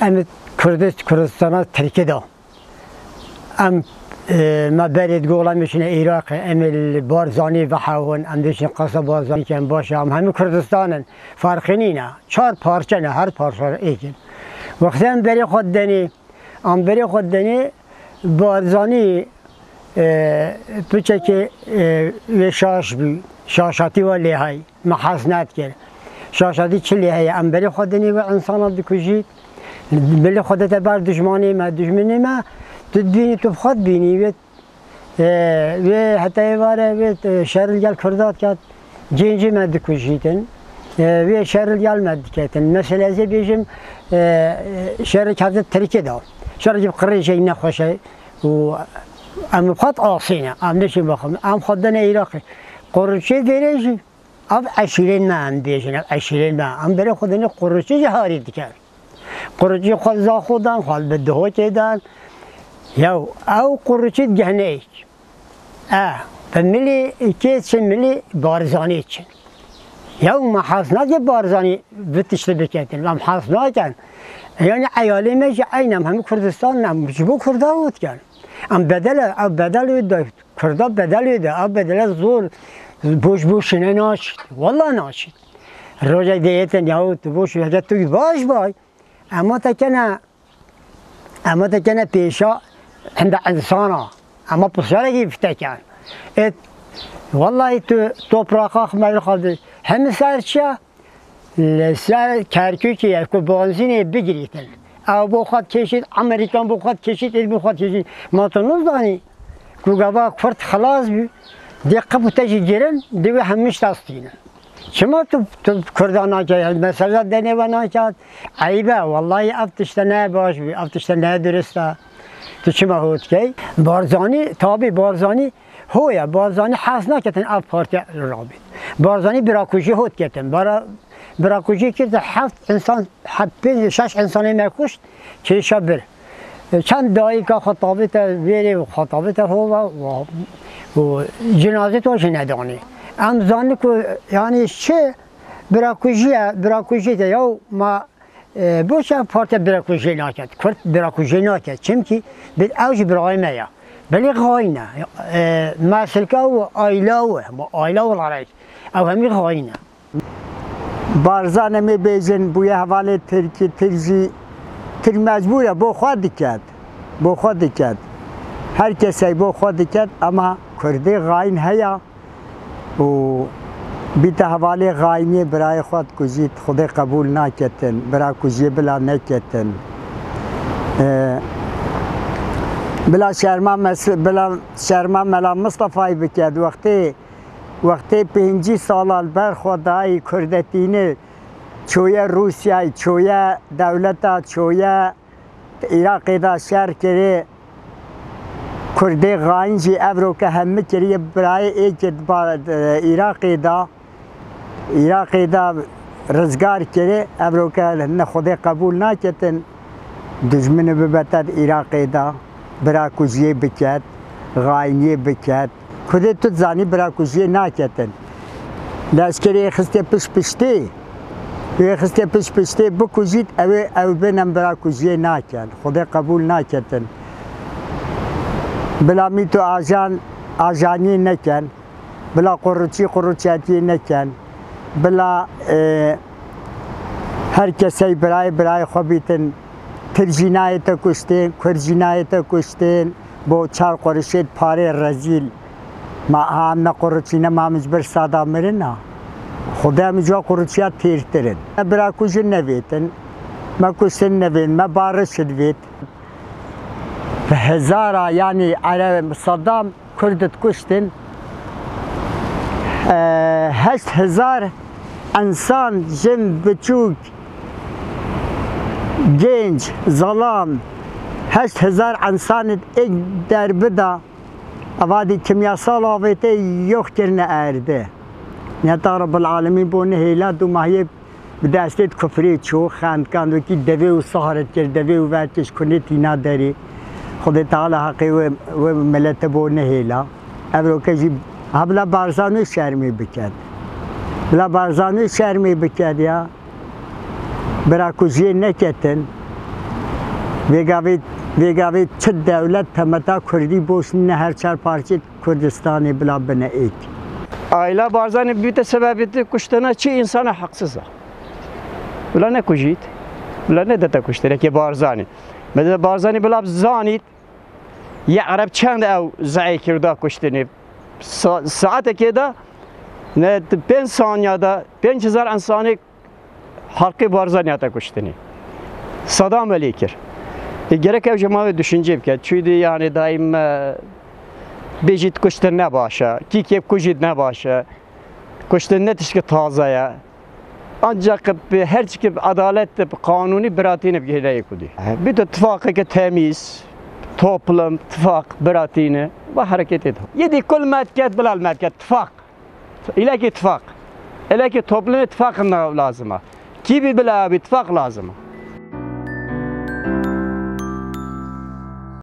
ام کردست کردستان ترکیه دا ام ما برید گولا عراق ام بارزانی و حاون ام دیشن قصه بارزانی که باشه ام همه کردستانن فرقی نینه چهار پارچه نه هر پارچه ایکن وقتی ام بری خود دنی ام بری خود دنی بارزانی بچه که شاش بی شاشاتی و لیهای محاسنات کرد شاشاتی چه لیهای ام بری خود دنی و انسانات بکشید بلی خودت بر دشمنی ما دشمنی ما تو بینی تو خود بینی و و حتی واره و گل کردات کرد جنجی ما دکوشیدن و شهر گل ما دکتن مثلا از بیشم شهر کرد ترکیه دا شهر جب قریش این نخوشه و ام خود آسینه ام نشیم بخوام ام خودن عراقی قرچه دیرشی اب عشرین ما ام بیشن عشرین ما ام بره خودن قرچه جهاری دکر قرچه خود زا خودن خود به دهو چیدن. یا او قرچه گهنه اه فملی که چه؟ ملی بارزانی چن یا محاسنات که بارزانی بتشت بکتن و محاسنات کن یعنی عیالی میش اینم همه کردستان نم جبو کرده بود کن. ام بدل ام بدل ده کرده بدل ده ام بدل زور بوش بوش نه ناشید. والله ناشید. روزا دیتن یا تو بوش یا تو باش بای اما تا کنه اما تا کنه پیشا هنده انسانا. اما پسیاره گی فتا کن ات والله تو تو پراقا خمال خالده همه سر چه لسر کرکو که یکو بانزینه بگریتن. او بو خواد کشید امریکان بو خواد کشید ایل بو خواد کشید. ما تو نزدانی گوگاوا خلاص بی. دیقه بوتا جی گرن دیوی همیش دستینه کردان نکرد مثلا دنیا و نکرد عیبه والله افتشته نه باش بی افتشته نه درسته تو چی مهود کی بارزانی تابی بارزانی هویا بارزانی حس نکردن اف پارتی رابط بارزانی براکوژی هود کردن برا براکوژی که هفت انسان هفت شش انسانی مکشت که شبر چند دایی که خطابت ویری خطابت هو و جنازه توش ندانی ام زانی که یعنی چه براکوژی براکوژی یا ما بوش پارت براکوژی نکرد کرد براکوژی نکرد چیم که بید اوج برای میا بلی مسلکه و آیلا و آیلا و العرش او همی غاینه بارزان می بیزن بوی حواله ترکی ترزی تر مجبوره بو خود دکد بو خود دکد هر کسی بو خود دکد اما کرده غاین هیا و بیت حواله غاینی برای خود کجید خود قبول نکتن برای کجی بلا نکتن. بلا شرما مس بلا شرما ملا مصطفی بکد وقتی وقتی پنجی سال بر خدای کردتینه چویا روسیا چویا دولتا چویا عراق دا شهر کره Kurdê xain jî ev roke hemî kiriye birayê êkir Iraqê da Iraqê da rizgar kirê ev roke ne Xwedê qebûl naketin dijminê bibe te Iraqê da birakujiyê biket, xainiyê biket. Kurdê tu zanî birakujiyê naketin. Leşkerê xiste piş piştê وی خسته پشت پشته بکوزید اوه او بینم برا کوزیه ناکن خدا قبول ناکتن Bila mito ajan ajani neken, bila kuruçi kuruçati neken, bila e, herkese biray biray hobitin Kırjinayete kuştin, kırjinayete kuştin, bu çar kuruşet pare rezil. Ma hamna kuruçine ma mecbur sada mirina. Xuda mecbur kuruçya tirtirin. Bırak kuşun nevetin, ma kuşun nevin, ma barışın vet کشتن نوین ما بارش دویت به هزارا یعنی عرب صدام کردت کشتن هشت هزار انسان جن بچوک گنج زلام هشت هزار انسان ایک در بدا اوادی کمیاسال آویته یخ کرنه ارده نتا رب العالمین بونه هیلا دو ماهی بدستید کفری چو خند کند و کی دوی و سهرت کرد دوی و ورکش کنی تینا داری خود تعالی حقی و ملت بونه هیلا ابرو کجی habla barzanı şermi biked. Bla barzanı şermi biked ya. Bırak uziye neketin. ویگاوی ویگاوی چه دولت تمتا کردی بوش نه هر چهار پارچه کردستانی بلا بنه ایک Aile barzani bir de sebebi kuştana çi insana haksız. Ula ne kujit? Ula ne dete kuştere ki barzani. Mesela barzani bilab zanit ya Arap çand ev zayi kirda kuşteni. Saate ki da ne 5 saniyada 5000 insani halkı barzani ata kuşteni. Sadam Alikir. E, gerek ev cemaat düşünce ki çünkü yani daim e, بێژیت کوشتن نەباشە کیکێ کوژیت نەباشە کوشتن نەتیشکە تازەیە ancak her çıkıp adalet kanuni biratini bir hileye kudi. Bir de tıfakı temiz, toplum, tıfak, biratini ve hareket ediyor. Yedi kul metket bilal metket, tıfak. İle ki tıfak. İle ki toplum tıfakında lazım. Ki bir bila bir tıfak lazım.